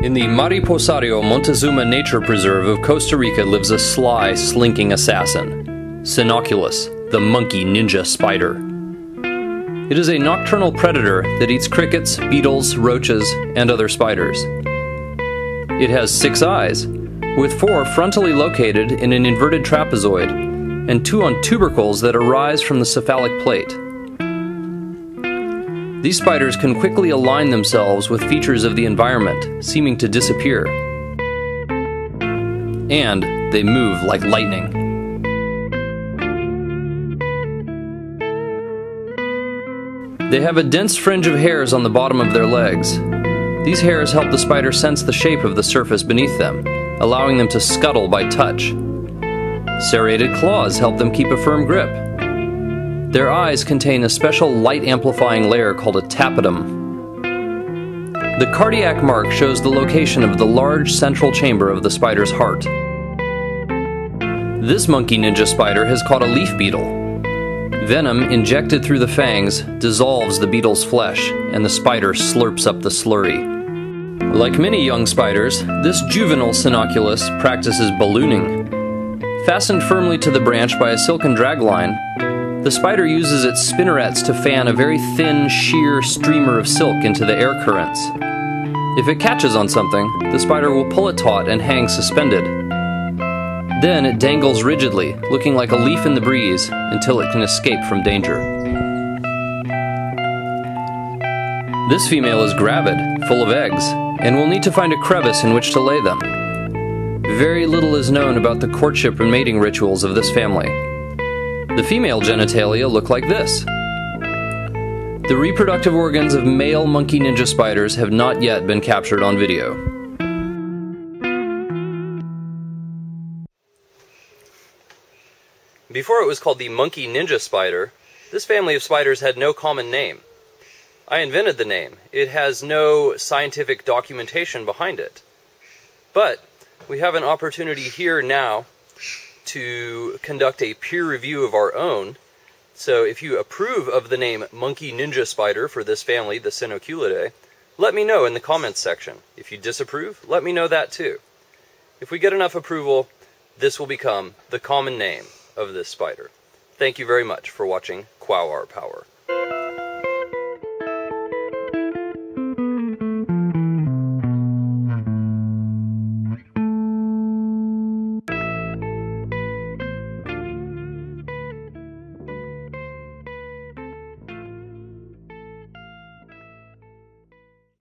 In the Mariposario Montezuma Nature Preserve of Costa Rica lives a sly, slinking assassin, Senoculus, the monkey ninja spider. It is a nocturnal predator that eats crickets, beetles, roaches, and other spiders. It has six eyes, with four frontally located in an inverted trapezoid, and two on tubercles that arise from the cephalic plate. These spiders can quickly align themselves with features of the environment, seeming to disappear. And they move like lightning. They have a dense fringe of hairs on the bottom of their legs. These hairs help the spider sense the shape of the surface beneath them, allowing them to scuttle by touch. Serrated claws help them keep a firm grip, their eyes contain a special light amplifying layer called a tapetum. The cardiac mark shows the location of the large central chamber of the spider's heart. This monkey ninja spider has caught a leaf beetle. Venom injected through the fangs dissolves the beetle's flesh, and the spider slurps up the slurry. Like many young spiders, this juvenile Senoculus practices ballooning. Fastened firmly to the branch by a silken dragline, the spider uses its spinnerets to fan a very thin, sheer streamer of silk into the air currents. If it catches on something, the spider will pull it taut and hang suspended. Then it dangles rigidly, looking like a leaf in the breeze, until it can escape from danger. This female is gravid, full of eggs, and will need to find a crevice in which to lay them. Very little is known about the courtship and mating rituals of this family. The female genitalia look like this. The reproductive organs of male monkey ninja spiders have not yet been captured on video. Before it was called the monkey ninja spider, this family of spiders had no common name. I invented the name. It has no scientific documentation behind it. But we have an opportunity here now to conduct a peer review of our own. So if you approve of the name Monkey Ninja Spider for this family, the Senoculidae, let me know in the comments section. If you disapprove, let me know that too. If we get enough approval, this will become the common name of this spider. Thank you very much for watching Quaoar Power.